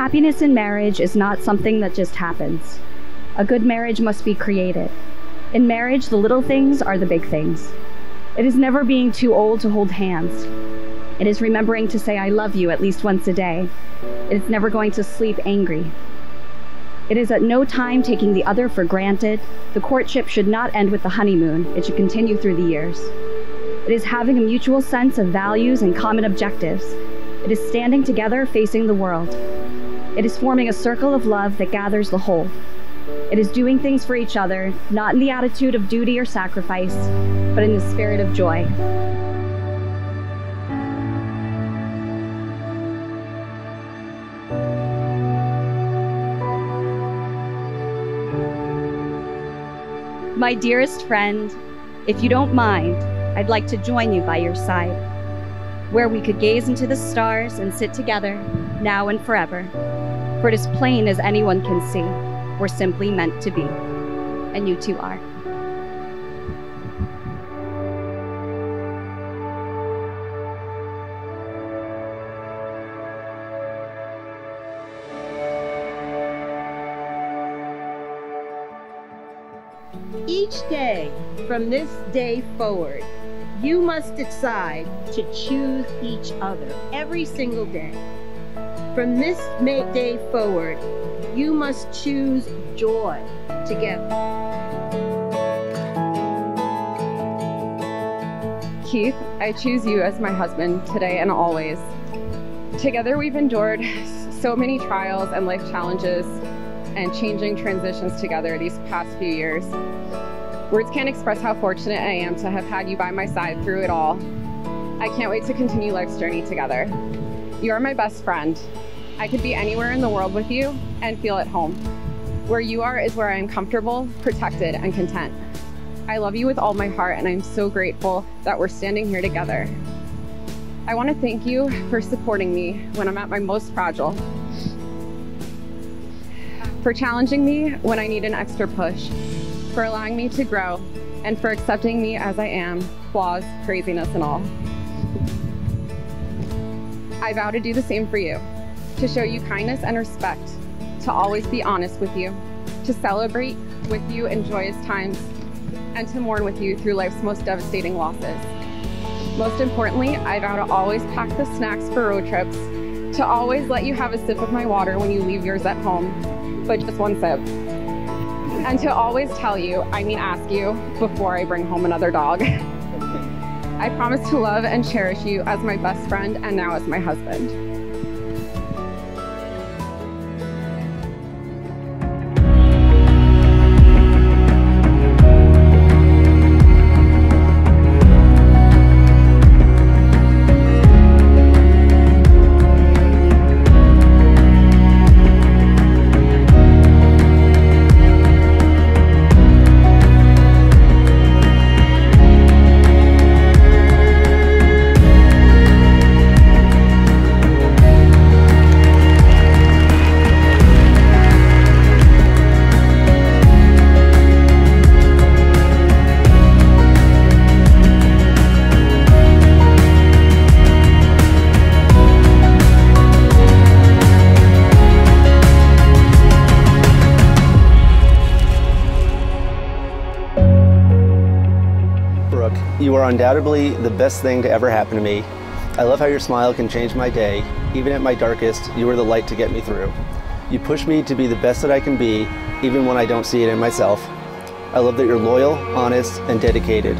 Happiness in marriage is not something that just happens. A good marriage must be created. In marriage, the little things are the big things. It is never being too old to hold hands. It is remembering to say, I love you at least once a day. It is never going to sleep angry. It is at no time taking the other for granted. The courtship should not end with the honeymoon, it should continue through the years. It is having a mutual sense of values and common objectives. It is standing together facing the world. It is forming a circle of love that gathers the whole. It is doing things for each other, not in the attitude of duty or sacrifice, but in the spirit of joy. My dearest friend, if you don't mind, I'd like to join you by your side, where we could gaze into the stars and sit together, now and forever. For it is plain as anyone can see, we're simply meant to be. And you two are. Each day from this day forward, you must decide to choose each other every single day. From this day forward, you must choose joy together. Keith, I choose you as my husband today and always. Together, we've endured so many trials and life challenges and changing transitions together these past few years. Words can't express how fortunate I am to have had you by my side through it all. I can't wait to continue life's journey together. You are my best friend. I could be anywhere in the world with you and feel at home. Where you are is where I am comfortable, protected, and content. I love you with all my heart, and I'm so grateful that we're standing here together. I want to thank you for supporting me when I'm at my most fragile, for challenging me when I need an extra push, for allowing me to grow, and for accepting me as I am, flaws, craziness, and all. I vow to do the same for you, to show you kindness and respect, to always be honest with you, to celebrate with you in joyous times, and to mourn with you through life's most devastating losses. Most importantly, I vow to always pack the snacks for road trips, to always let you have a sip of my water when you leave yours at home, but just one sip. And to always tell you, I mean ask you, before I bring home another dog. I promise to love and cherish you as my best friend and now as my husband. You are undoubtedly the best thing to ever happen to me. I love how your smile can change my day. Even at my darkest, you are the light to get me through. You push me to be the best that I can be, even when I don't see it in myself. I love that you're loyal, honest, and dedicated.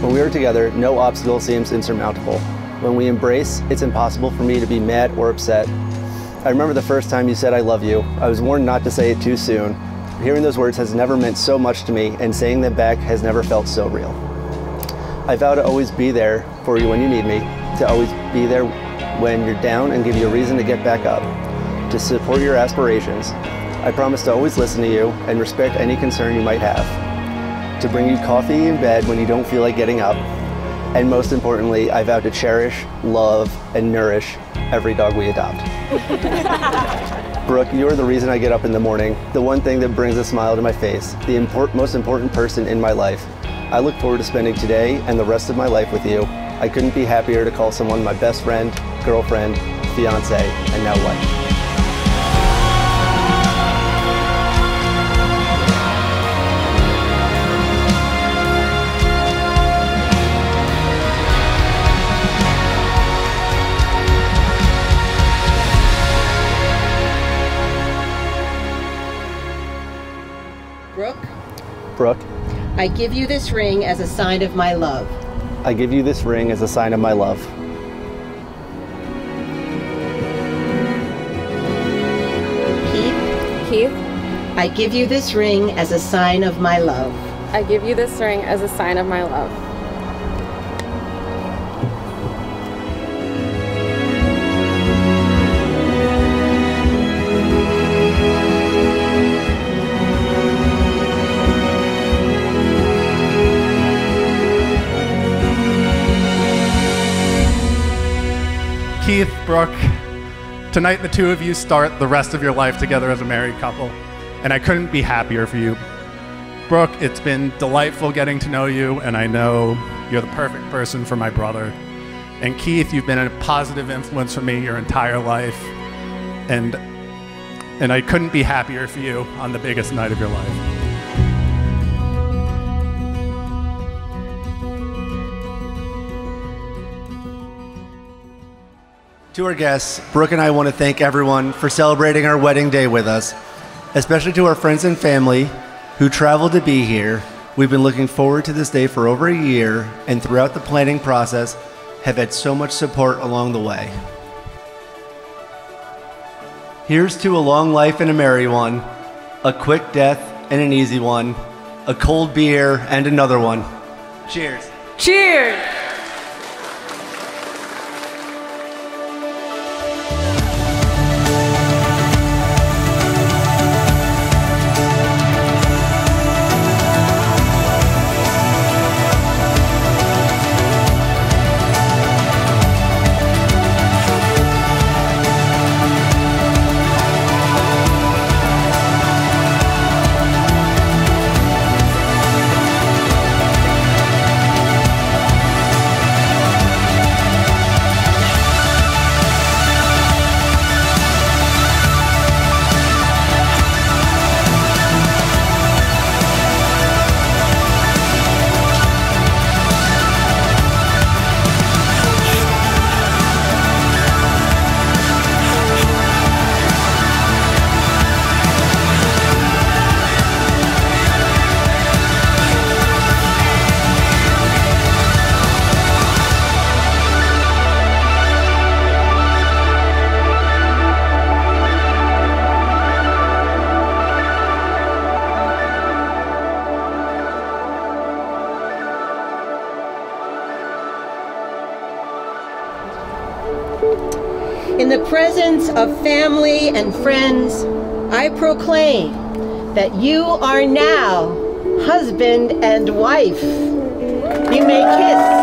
When we are together, no obstacle seems insurmountable. When we embrace, it's impossible for me to be mad or upset. I remember the first time you said I love you. I was warned not to say it too soon. Hearing those words has never meant so much to me, and saying them back has never felt so real. I vow to always be there for you when you need me, to always be there when you're down and give you a reason to get back up, to support your aspirations. I promise to always listen to you and respect any concern you might have, to bring you coffee in bed when you don't feel like getting up, and most importantly, I vow to cherish, love, and nourish every dog we adopt. Brooke, you're the reason I get up in the morning, the one thing that brings a smile to my face, the import, most important person in my life. I look forward to spending today and the rest of my life with you. I couldn't be happier to call someone my best friend, girlfriend, fiance, and now wife. Brooke. Brooke. I give you this ring as a sign of my love. I give you this ring as a sign of my love. Keith, Keith, I give you this ring as a sign of my love. I give you this ring as a sign of my love. Keith, Brooke, tonight the two of you start the rest of your life together as a married couple, and I couldn't be happier for you. Brooke, it's been delightful getting to know you, and I know you're the perfect person for my brother. And Keith, you've been a positive influence for me your entire life, and and I couldn't be happier for you on the biggest night of your life. To our guests, Brooke and I want to thank everyone for celebrating our wedding day with us, especially to our friends and family who traveled to be here. We've been looking forward to this day for over a year, and throughout the planning process, have had so much support along the way. Here's to a long life and a merry one, a quick death and an easy one, a cold beer and another one. Cheers. Cheers! In the presence of family and friends, I proclaim that you are now husband and wife. You may kiss.